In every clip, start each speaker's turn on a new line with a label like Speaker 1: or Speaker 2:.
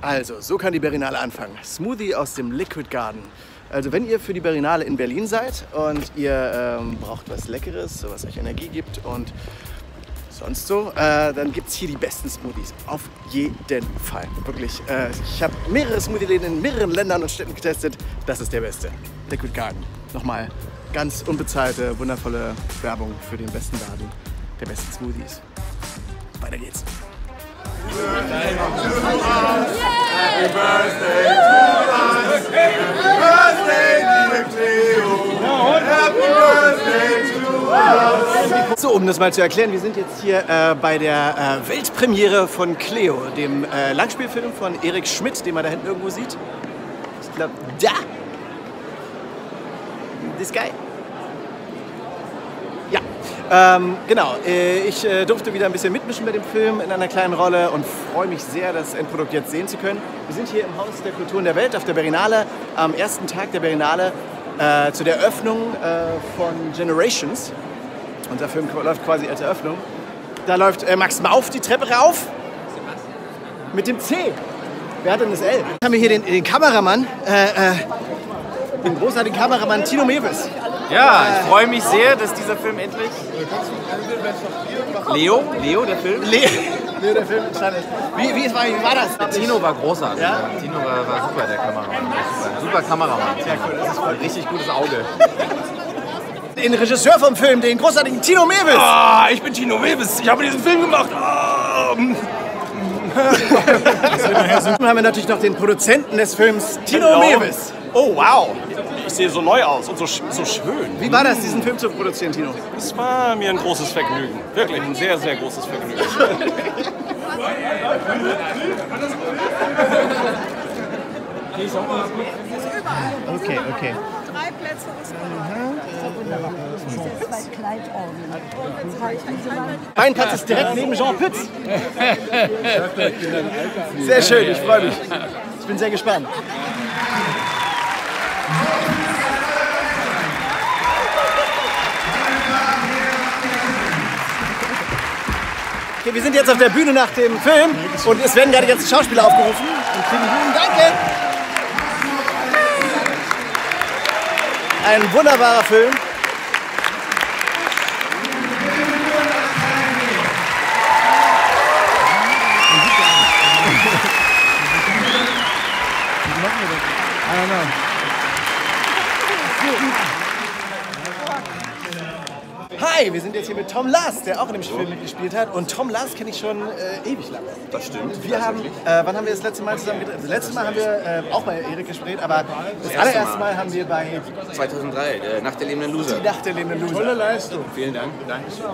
Speaker 1: Also, so kann die Berlinale anfangen. Smoothie aus dem Liquid Garden. Also, wenn ihr für die Berlinale in Berlin seid und ihr ähm, braucht was Leckeres, was euch Energie gibt und sonst so, äh, dann gibt es hier die besten Smoothies. Auf jeden Fall. Wirklich. Äh, ich habe mehrere Smoothie-Läden in mehreren Ländern und Städten getestet. Das ist der beste. Liquid Garden. Nochmal ganz unbezahlte, wundervolle Werbung für den besten Laden der besten Smoothies. Weiter geht's. So, um das mal zu erklären, wir sind jetzt hier äh, bei der äh, Weltpremiere von Cleo, dem äh, Langspielfilm von Erik Schmidt, den man da hinten irgendwo sieht. Ich glaube, da! This guy. Ja, ähm, genau. Äh, ich äh, durfte wieder ein bisschen mitmischen bei dem Film in einer kleinen Rolle und freue mich sehr, das Endprodukt jetzt sehen zu können. Wir sind hier im Haus der Kulturen der Welt auf der Berlinale am ersten Tag der Berlinale äh, zu der Eröffnung äh, von Generations. Unser Film läuft quasi als Eröffnung. Da läuft äh, Max Mauf die Treppe rauf. Mit dem C. Wer hat denn das L? Dann haben wir hier den, den Kameramann, äh, äh, den großartigen Kameramann Tino Mewes.
Speaker 2: Ja, ich freue mich sehr, dass dieser Film endlich. Leo? Leo, der Film?
Speaker 1: Le nee, der Film entstanden ist. Wie, wie, war, wie war das?
Speaker 2: Tino war großartig.
Speaker 1: Ja?
Speaker 2: Tino war, war super, der Kameramann. Super, super Kameramann.
Speaker 1: Sehr cool, das ist voll.
Speaker 2: Richtig gutes Auge.
Speaker 1: Den Regisseur vom Film, den großartigen Tino Mewes.
Speaker 3: Ah, ich bin Tino Mewes. Ich habe diesen Film gemacht. Ah.
Speaker 1: Dann haben wir natürlich noch den Produzenten des Films, Tino
Speaker 3: Genau.
Speaker 1: Mewes. Oh, wow.
Speaker 3: Ich sehe so neu aus und so, so schön.
Speaker 1: Wie war das, diesen Film zu produzieren, Tino?
Speaker 3: Es war mir ein großes Vergnügen. Wirklich ein sehr, sehr großes Vergnügen.
Speaker 1: Okay, okay.
Speaker 4: Drei Plätze ist
Speaker 5: Zwei Kleidorden.
Speaker 1: Mein Platz ist direkt neben Jean Pütz. Sehr schön, ich freue mich. Ich bin sehr gespannt. Okay, wir sind jetzt auf der Bühne nach dem Film und es werden gerade die ganzen Schauspieler aufgerufen. Danke! Ein wunderbarer Film. Hi, wir sind jetzt hier mit Tom Last, der auch in dem Film mitgespielt hat. Und Tom Last kenne ich schon äh, ewig lang.
Speaker 2: Das stimmt.
Speaker 1: Wir haben, äh, wann haben wir das letzte Mal zusammen gedreht? Das letzte Mal haben wir äh, auch bei Erik gespielt, aber das
Speaker 2: erste
Speaker 1: allererste
Speaker 2: Mal.
Speaker 1: Mal haben wir bei
Speaker 2: 2003, äh, Nacht der lebenden Loser.
Speaker 1: Die Nacht der lebenden Loser. Tolle Leistung.
Speaker 2: Vielen Dank. Dankeschön.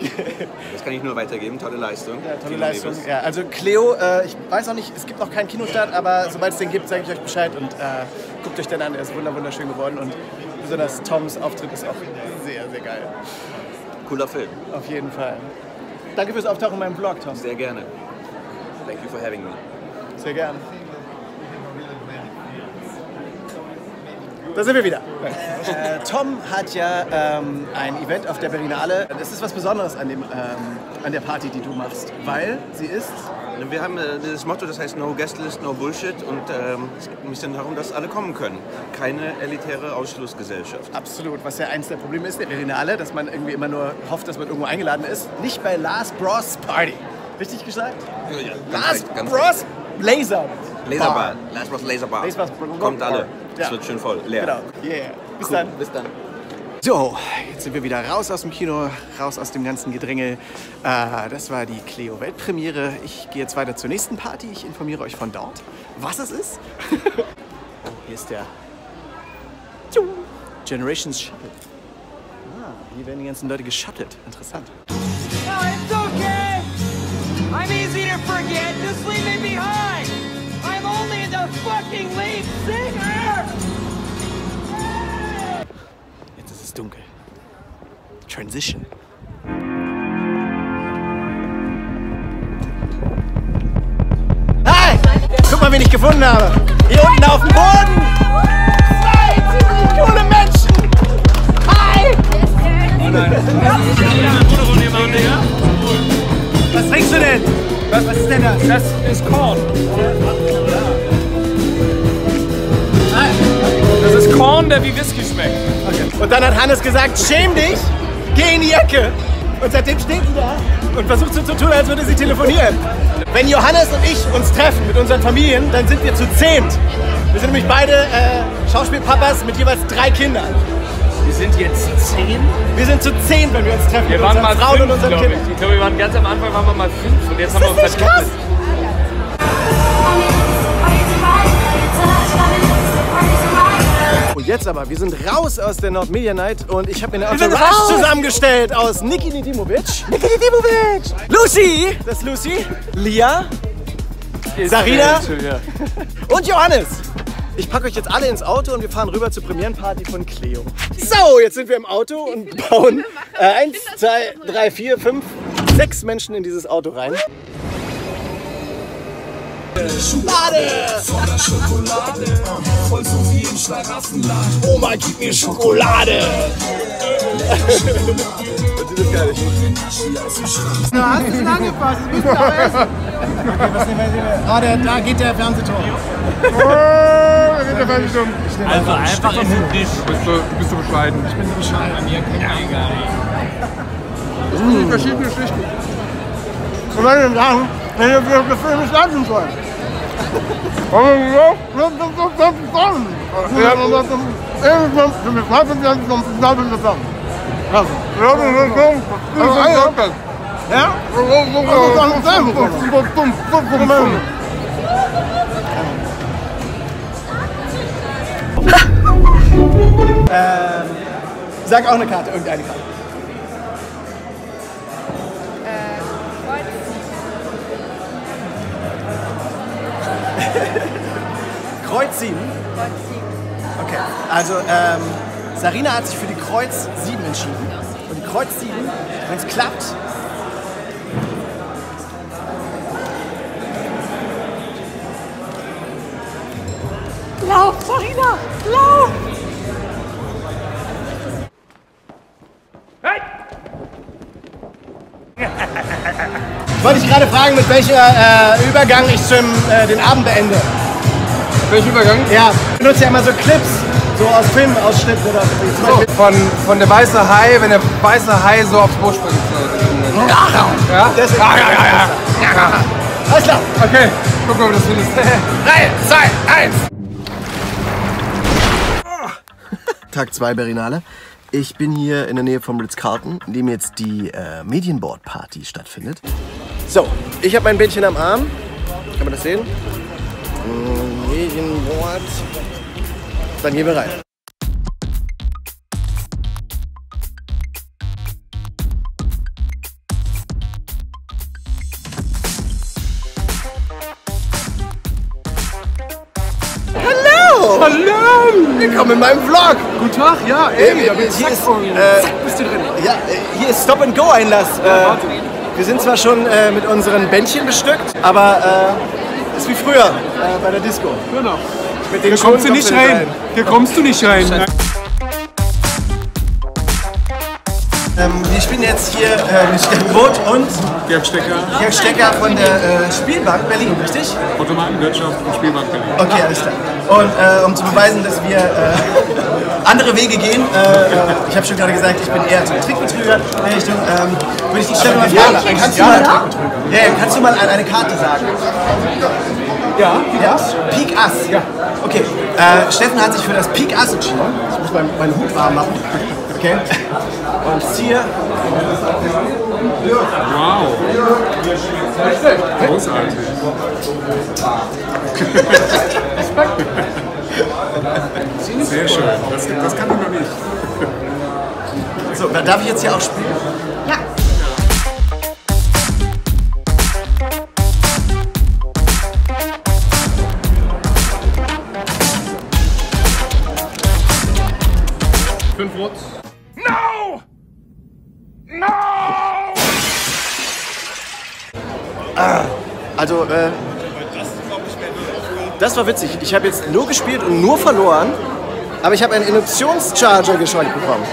Speaker 2: Das kann ich nur weitergeben. Tolle Leistung.
Speaker 1: Tolle
Speaker 2: Tino
Speaker 1: Leistung. Ja, also Cleo, äh, ich weiß noch nicht, es gibt noch keinen Kinostart, aber sobald es den gibt, sage ich euch Bescheid und äh, guckt euch den an. Er ist wunder- wunderschön geworden und besonders Toms Auftritt ist auch sehr, sehr geil.
Speaker 2: Cooler Film.
Speaker 1: Auf jeden Fall. Danke fürs Auftauchen in meinem Vlog, Tom.
Speaker 2: Sehr gerne. Thank you for having me.
Speaker 1: Sehr gerne. Da sind wir wieder. Äh, Tom hat ja ähm, ein Event auf der Berlinale. Das ist was Besonderes an, dem, ähm, an der Party, die du machst, weil sie ist
Speaker 2: Wir haben äh, das Motto, das heißt No Guest List, No Bullshit. Und ähm, es geht ein bisschen darum, dass alle kommen können. Keine elitäre Ausschlussgesellschaft.
Speaker 1: absolut, was ja eins der Probleme ist der Berlinale, dass man irgendwie immer nur hofft, dass man irgendwo eingeladen ist. Nicht bei Lars Bros Party. Richtig gesagt?
Speaker 2: Ja,
Speaker 1: Lars
Speaker 2: recht, ganz
Speaker 1: Bros Laser.
Speaker 2: Laserbar. Last Bros Laserbar.
Speaker 1: Laserbar.
Speaker 2: Kommt alle.
Speaker 1: Ja.
Speaker 2: Es wird schön voll. Leer.
Speaker 1: Genau. Yeah. Bis
Speaker 2: Cool.
Speaker 1: dann.
Speaker 2: Bis dann.
Speaker 1: So, jetzt sind wir wieder raus aus dem Kino, raus aus dem ganzen Gedränge. Äh, das war die Cleo Weltpremiere. Ich gehe jetzt weiter zur nächsten Party. Ich informiere euch von dort, was es ist. oh, hier ist der. Generations Shuttle. Ah, hier werden die ganzen Leute geshuttelt. Interessant.
Speaker 6: No, it's okay. I'm easy to forget. Just leave me behind. I'm only the fucking lead singer.
Speaker 1: Dunkel. Transition. mal, wen ich gefunden habe. Hier unten auf dem Boden. Zwei ziemlich coole Menschen. Hi. Was trinkst du denn? Was, was ist denn das?
Speaker 3: Das ist Korn. Das ist Korn, der wie Whisky schmeckt.
Speaker 1: Und dann hat Hannes gesagt, schäm dich, geh in die Ecke. Und seitdem steht sie da und versucht so zu tun, als würde sie telefonieren. Wenn Johannes und ich uns treffen mit unseren Familien, dann sind wir zu zehnt. Wir sind nämlich beide äh, Schauspielpapas mit jeweils drei Kindern.
Speaker 3: Wir sind jetzt zehn.
Speaker 1: Wir sind zu zehn, wenn wir uns treffen
Speaker 3: Wir waren mal
Speaker 1: Frauen
Speaker 3: fünf,
Speaker 1: und unseren
Speaker 3: glaube ich.
Speaker 1: Kindern.
Speaker 3: Ich glaube, wir waren ganz am Anfang waren wir mal fünf und jetzt haben wir uns
Speaker 1: ist
Speaker 3: verdoppelt.
Speaker 1: Und jetzt aber, wir sind raus aus der Nord Media Night und ich habe mir eine Entourage zusammengestellt aus Niki Nidimovic. Niki Nidimovic! Lucy! Das ist Lucy. Lia. Sarina. Und Johannes. Ich packe euch jetzt alle ins Auto und wir fahren rüber zur Premierenparty von Cleo. So, jetzt sind wir im Auto und bauen äh, eins, zwei, drei, vier, fünf, sechs Menschen in dieses Auto rein. Oma, gib mir Schokolade! Na, hast du schon angepasst? Das müssen wir auch essen. Okay, was nehmen wir? Ah, der, da geht der Fernsehturm.
Speaker 3: Also einfach ist es nicht.
Speaker 4: Bist du, bist du bescheiden? Ich bin
Speaker 3: Bei mir kennt man gar nicht.
Speaker 4: verschiedene Schichten.
Speaker 1: Und wenn wir sagen, wenn wir für den Film starten sollen. Ja? Ähm, sag auch eine Karte, irgendeine Karte. Kreuz 7? Okay, also ähm, Sarina hat sich für die Kreuz 7 entschieden. Und die Kreuz 7, wenn es klappt, Lauf, Sarina! Lauf! Gerade fragen, mit welcher äh, Übergang ich zum, äh, den Abend beende.
Speaker 4: Welcher Übergang?
Speaker 1: Ja, ich benutze ja immer so Clips, so aus Filmausschnitten oder so.
Speaker 4: Von, von der weiße Hai, wenn der weiße Hai so aufs Boot springt. Ja?
Speaker 1: Das ist, ja, ja, ja, ja. Alles klar.
Speaker 4: Okay, guck mal, ob das findest.
Speaker 1: 3, 2, 1. Tag 2 Berlinale. Ich bin hier in der Nähe vom Ritz-Carlton, in dem jetzt die äh, Medienboard-Party stattfindet. So, ich habe mein Bändchen am Arm. Kann man das sehen? Mm, Medienboard. Dann gehen wir rein. Hallo! Hallo! Willkommen in meinem Vlog!
Speaker 4: Guten Tag, ja,
Speaker 1: Äh,
Speaker 4: ey, da bin ich
Speaker 1: hier
Speaker 4: zack
Speaker 1: ist, äh,
Speaker 4: Zack, bist du drin.
Speaker 1: Ja, äh, hier ist Stop and Go Einlass. Äh, wir sind zwar schon äh, mit unseren Bändchen bestückt, aber äh, ist wie früher äh, bei der Disco.
Speaker 4: Genau.
Speaker 1: Mit den
Speaker 4: Hier kommst du nicht
Speaker 1: Schulden-
Speaker 4: rein. Hier kommst du nicht rein.
Speaker 1: Ähm, wir spielen jetzt hier äh, mit Steffen Roth und
Speaker 4: Gerd Stecker,
Speaker 1: Jörg Stecker von der äh, Spielbank Berlin, richtig?
Speaker 4: Automatenwirtschaft und Spielbank Berlin.
Speaker 1: Okay, alles klar. Und äh, um zu beweisen, dass wir äh, andere Wege gehen, äh, ich habe schon gerade gesagt, ich bin eher zum Trickbetrüger in der Richtung, ähm, würde ich dich Steffen mal fragen, kannst du mal, ja, ja, kannst du mal eine Karte sagen? Ja, Pik Ass? Pik Ass? Ja. Okay, äh, Steffen hat sich für das Pik Ass entschieden. Ich muss meinen, meinen Hut warm machen. Okay. Und ziehe.
Speaker 4: Wow. Großartig. Sehr schön. Das, das kann ich noch nicht.
Speaker 1: So, darf ich jetzt hier auch spielen? War witzig. Ich habe jetzt nur gespielt und nur verloren, aber ich habe einen Induktionscharger geschenkt bekommen.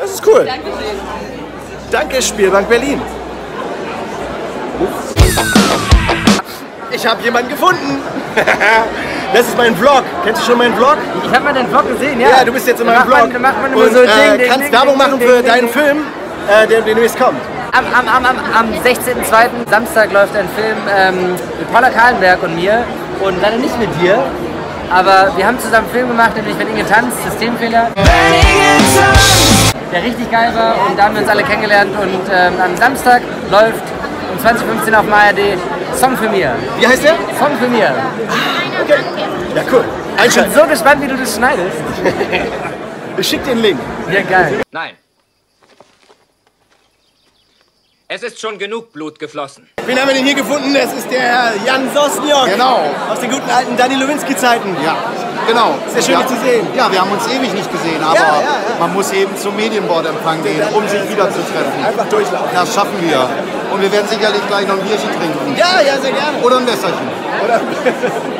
Speaker 1: Das ist cool. Danke, Spielbank Berlin. Ich habe jemanden gefunden. Das ist mein Vlog. Kennst du schon meinen Vlog?
Speaker 7: Ich habe mal deinen Vlog gesehen, ja.
Speaker 1: Ja, du bist jetzt in meinem Vlog.
Speaker 7: Man, macht man immer
Speaker 1: und
Speaker 7: so
Speaker 1: äh,
Speaker 7: Ding, Ding,
Speaker 1: kannst
Speaker 7: Ding,
Speaker 1: Werbung machen für deinen. Film, äh, der demnächst kommt.
Speaker 7: Am, am, am, am, am 16.02. Samstag läuft ein Film ähm, mit Paula Kahlenberg und mir und leider nicht mit dir. Aber wir haben zusammen einen Film gemacht, nämlich Wenn Inge tanzt, Systemfehler. Der richtig geil war und da haben wir uns alle kennengelernt und ähm, am Samstag läuft um 20.15 Uhr auf dem ARD Song für mir.
Speaker 1: Wie heißt der?
Speaker 7: Song für mir.
Speaker 1: Okay. Ja, cool.
Speaker 7: Ich bin
Speaker 1: Einschalten.
Speaker 7: so gespannt, wie du das schneidest.
Speaker 1: Ich schick dir einen Link.
Speaker 7: Ja, geil.
Speaker 8: Nein. Es ist schon genug Blut geflossen.
Speaker 1: Wen haben wir denn hier gefunden? Das ist der Herr Jan Sosniok.
Speaker 9: Genau.
Speaker 1: Aus den guten alten Danny Lewinsky-Zeiten.
Speaker 9: Ja, genau.
Speaker 1: Sehr schön,
Speaker 9: ja.
Speaker 1: dich zu sehen.
Speaker 9: Ja, wir haben uns ewig nicht gesehen, aber
Speaker 1: Ja, ja, ja.
Speaker 9: man muss eben zum Medienbordempfang gehen, um sich wieder zu treffen.
Speaker 1: Einfach durchlaufen.
Speaker 9: Das schaffen wir. Und wir werden sicherlich gleich noch ein Bierchen trinken.
Speaker 1: Ja, ja, sehr gerne.
Speaker 9: Oder ein Wässerchen.
Speaker 1: Oder?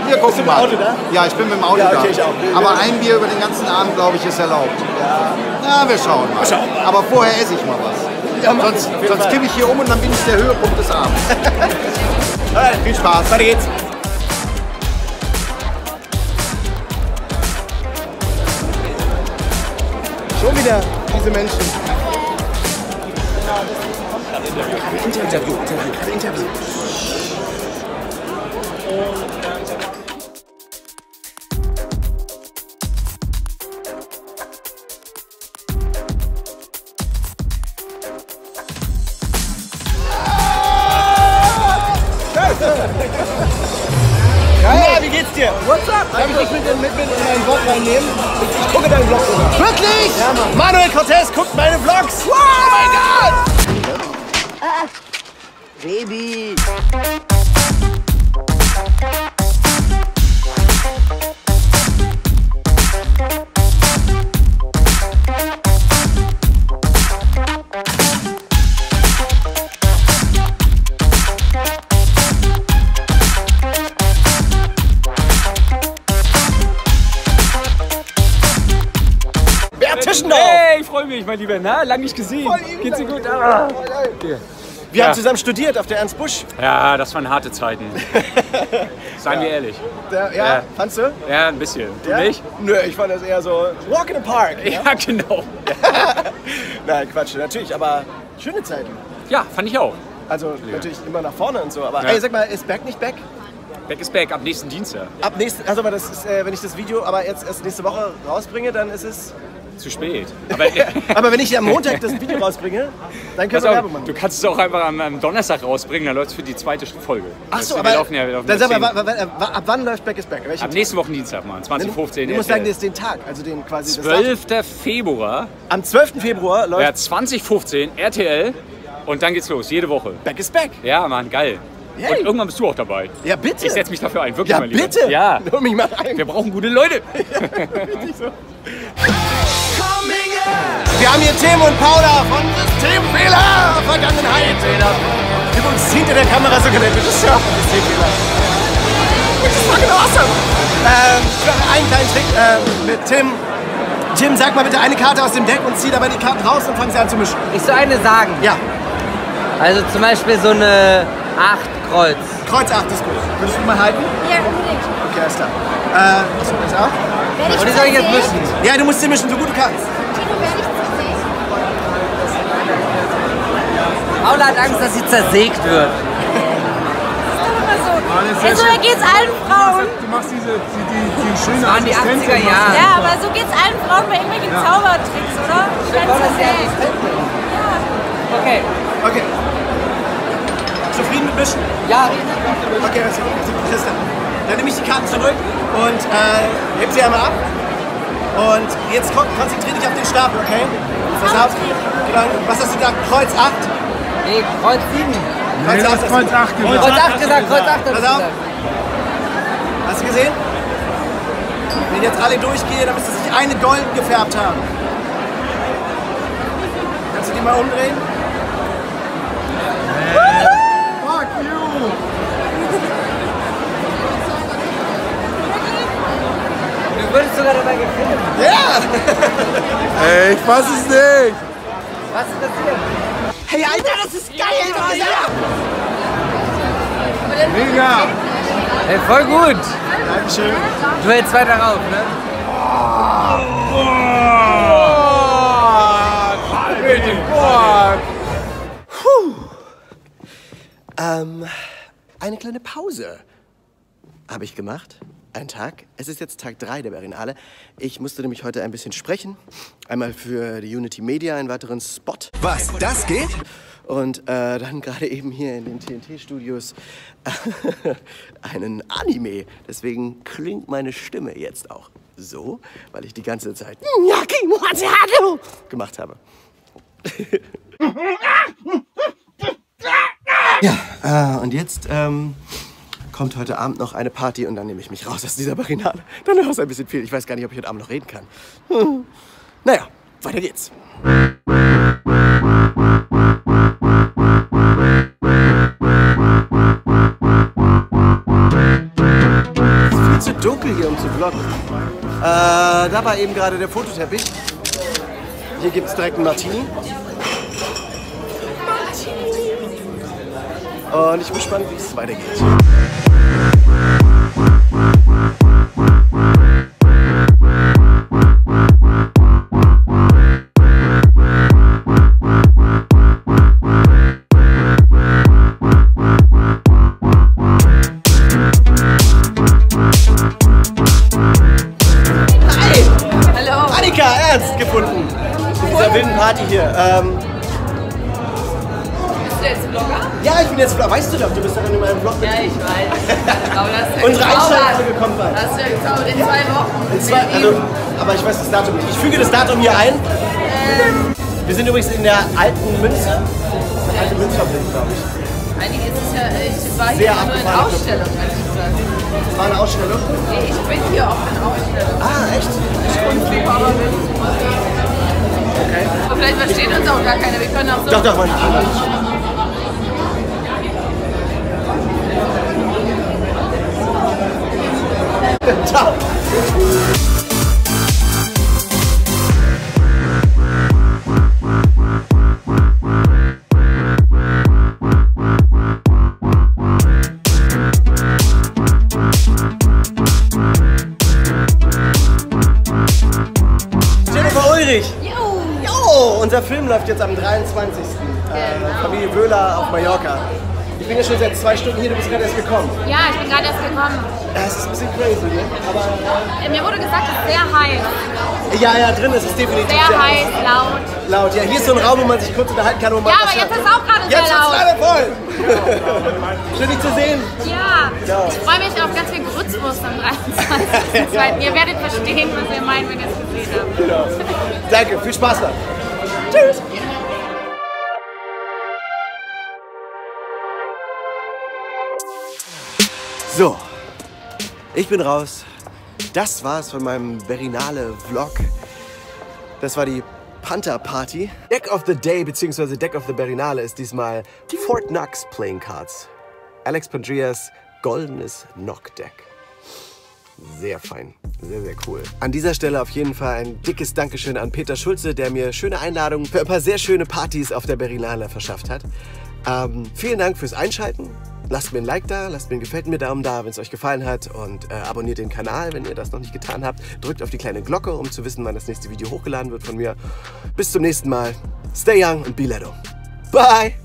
Speaker 9: Wir gucken
Speaker 1: mit dem
Speaker 9: mal.
Speaker 1: Auto da?
Speaker 9: Ja, ich bin mit dem Auto
Speaker 1: Ja,
Speaker 9: da.
Speaker 1: okay, ich auch.
Speaker 9: Aber ein Bier über den ganzen Abend, glaube ich, ist erlaubt. Ja, wir schauen mal.
Speaker 1: schauen mal.
Speaker 9: Aber vorher esse ich mal was.
Speaker 1: Ja,
Speaker 9: sonst sonst kippe ich hier um und dann bin ich der Höhepunkt des Abends.
Speaker 1: Viel Spaß. Weiter geht's. Schon wieder diese Menschen. Interview, Interview, Interview. Guckt meine Vlogs. Wow, oh mein Gott! Baby.
Speaker 3: Mein Lieber. Na, lang nicht gesehen. Geht's dir gut? Ah.
Speaker 1: Wir
Speaker 3: Ja.
Speaker 1: haben zusammen studiert auf der Ernst Busch.
Speaker 3: Ja, das waren harte Zeiten. Seien wir ehrlich.
Speaker 1: Der, ja,
Speaker 3: Ja.
Speaker 1: fandst du?
Speaker 3: Ja, ein bisschen. Du
Speaker 1: Ja?
Speaker 3: nicht?
Speaker 1: Nö, ich fand das eher so Walk in the Park. Ja?
Speaker 3: Ja, genau.
Speaker 1: Nein, Quatsch, natürlich, aber schöne Zeiten.
Speaker 3: Ja, fand ich auch.
Speaker 1: Also natürlich immer nach vorne und so. Aber
Speaker 3: Ja.
Speaker 1: ey, sag mal, ist Back nicht back?
Speaker 3: Back is back ab nächsten Dienstag.
Speaker 1: Ab nächste, also aber das ist, äh, wenn ich das Video aber jetzt erst nächste Woche rausbringe, dann ist es.
Speaker 3: Zu spät. Aber,
Speaker 1: Aber wenn ich am Montag das Video rausbringe, dann können wir Werbung machen.
Speaker 3: du kannst es auch einfach am, am Donnerstag rausbringen, dann läuft es für die zweite Folge.
Speaker 1: Ach so,
Speaker 3: wir
Speaker 1: aber
Speaker 3: laufen ja, wir laufen
Speaker 1: dann sag mal, wa- wa- wa- ab wann läuft Back is Back? Welchen
Speaker 3: Ab nächsten Wochen Dienstag, Mann. 2015.
Speaker 1: Du musst sagen, das ist den Tag, also den quasi das Datum.
Speaker 3: 12. Februar,
Speaker 1: Am 12. Februar läuft
Speaker 3: ja, 2015, RTL. Und dann geht's los, jede Woche.
Speaker 1: Back is Back.
Speaker 3: Ja, Mann, geil.
Speaker 1: Yay.
Speaker 3: Und irgendwann bist du auch dabei.
Speaker 1: Ja, bitte.
Speaker 3: Ich setze mich dafür ein, wirklich,
Speaker 1: ja,
Speaker 3: mein Lieber.
Speaker 1: bitte.
Speaker 3: Ja,
Speaker 1: Hol mich mal rein.
Speaker 3: wir brauchen gute Leute.
Speaker 1: Wir haben hier Tim und Paula von Systemfehler Vergangenheit. Übrigens hinter der Kamera sogar der Regisseur von Systemfehler. Which is fucking awesome. Ähm, ich mache einen kleinen Trick ähm, mit Tim. Tim, sag mal bitte eine Karte aus dem Deck und zieh dabei die Karten raus und fang sie an zu mischen.
Speaker 7: Ich soll eine sagen.
Speaker 1: Ja,
Speaker 7: Also zum Beispiel so eine 8 Kreuz.
Speaker 1: Kreuz 8 ist gut. Würdest du mal halten?
Speaker 5: Ja, unbedingt.
Speaker 1: Okay, alles klar. Äh, achso, das auch?
Speaker 5: Werde
Speaker 7: Und die soll ich jetzt mischen.
Speaker 1: Ja, du musst sie mischen, so gut du kannst.
Speaker 5: Tino, werde ich versehen?
Speaker 7: Paula hat Angst, dass sie zersägt wird.
Speaker 5: Ist doch immer so. Ja, so geht's allen Frauen.
Speaker 4: Du machst diese, die, die, die schöne
Speaker 7: waren die 80er Jahre.
Speaker 5: Ja, aber so geht's allen Frauen bei irgendwelchen Zaubertricks, oder? Ich werde versehen.
Speaker 7: Okay.
Speaker 1: Okay. Zufrieden mit Mischen?
Speaker 7: Ja,
Speaker 1: Okay, das ist Christian. Dann nehme ich die Karten zurück und äh, heb sie einmal ab. Und jetzt kon konzentriere dich auf den Stapel, okay? Pass auf. Genau. Was hast du gesagt? Kreuz 8?
Speaker 7: nee, Kreuz 7.
Speaker 1: Kreuz 8. hast du-
Speaker 4: Kreuz 8 gesagt.
Speaker 7: Kreuz 8 gesagt, Kreuz 8 hat
Speaker 1: Pass auf.
Speaker 7: gesagt.
Speaker 1: Hast du gesehen? Wenn ich jetzt alle durchgehe, dann müsste sich eine golden gefärbt haben. Kannst du die mal umdrehen?
Speaker 4: hast sogar dabei gefilmt. Ja! Yeah. Ey, ich fass es nicht.
Speaker 7: Was ist das hier?
Speaker 1: Hey, Alter, das ist geil, Alter! Ja.
Speaker 4: Mega!
Speaker 7: Ey, voll gut!
Speaker 1: Dankeschön.
Speaker 7: Du hältst weiter rauf, ne? Oh, oh, oh. Puh.
Speaker 1: Ähm, eine kleine Pause habe ich gemacht. Ein Tag. Es ist jetzt Tag 3 der Berlinale. Ich musste nämlich heute ein bisschen sprechen. Einmal für die Unity Media einen weiteren Spot.
Speaker 9: Was, das geht?
Speaker 1: Und äh, dann gerade eben hier in den TNT-Studios einen Anime. Deswegen klingt meine Stimme jetzt auch so, weil ich die ganze Zeit gemacht habe. ja, äh, und jetzt ähm, kommt heute Abend noch eine Party und dann nehme ich mich raus aus dieser Berlinale. Dann ist es ein bisschen viel. Ich weiß gar nicht, ob ich heute Abend noch reden kann. Hm. Naja, weiter geht's. Es ist viel zu dunkel hier, um zu vloggen. Äh, da war eben gerade der Fototeppich. Hier gibt es direkt einen Martini. Und ich bin gespannt, wie es weitergeht. Unsere. Einschaltfolge kommt bald.
Speaker 5: Das ist ja in zwei Wochen.
Speaker 1: In zwei, also, aber ich weiß das Datum nicht. Ich füge das Datum hier ein. Wir sind übrigens in der alten Münze. Alte Münzfabrik, glaube ich.
Speaker 5: Eigentlich ist es ja, ich war hier nur in Ausstellung, ehrlich gesagt.
Speaker 1: Das war eine Ausstellung.
Speaker 5: Nee, ich bin hier auch in Ausstellung.
Speaker 1: Ah, echt?
Speaker 5: Kunstliebhaber bin ich.
Speaker 1: Okay.
Speaker 5: Aber vielleicht versteht uns auch gar keiner. Wir können auch so.
Speaker 1: Doch, doch, meine Ciao. Jennifer Ulrich. Jo, unser Film läuft jetzt am 23. Äh, Familie Wöhler auf Mallorca. Ich bin ja schon seit zwei Stunden hier, du bist gerade erst gekommen.
Speaker 5: Ja, ich bin gerade erst gekommen.
Speaker 1: Ja, es ist ein bisschen crazy, ne? Aber
Speaker 5: Äh, Mir wurde gesagt, es ist sehr heiß.
Speaker 1: ja, ja, drin ist es definitiv
Speaker 5: Sehr
Speaker 1: sehr
Speaker 5: heiß, laut.
Speaker 1: laut. Ja, hier ist so ein Raum, wo man sich kurz unterhalten kann. Wo man
Speaker 5: Ja, aber jetzt
Speaker 1: hört.
Speaker 5: ist es auch gerade sehr
Speaker 1: Jetzt ist
Speaker 5: laut.
Speaker 1: leider voll. Schön, dich zu sehen.
Speaker 5: Ja,
Speaker 1: Ja.
Speaker 5: ich freue mich auf ganz viel Grützwurst am 23. Ihr werdet verstehen, was wir meinen, wenn ihr es gesehen habt.
Speaker 1: Genau. Danke, viel Spaß noch. Tschüss. So, ich bin raus. Das war's von meinem Berlinale-Vlog. Das war die Panther Party. Deck of the Day bzw. Deck of the Berlinale ist diesmal Fort Knox Playing Cards. Alex Pandreas goldenes Knock-Deck. Sehr fein, sehr, sehr cool. An dieser Stelle auf jeden Fall ein dickes Dankeschön an Peter Schulze, der mir schöne Einladungen für ein paar sehr schöne Partys auf der Berlinale verschafft hat. Ähm, vielen Dank fürs Einschalten. Lasst mir ein Like da, lasst mir ein Gefällt mir Daumen da, wenn es euch gefallen hat und äh, abonniert den Kanal, wenn ihr das noch nicht getan habt. Drückt auf die kleine Glocke, um zu wissen, wann das nächste Video hochgeladen wird von mir. Bis zum nächsten Mal. Stay young und be ledo. Bye!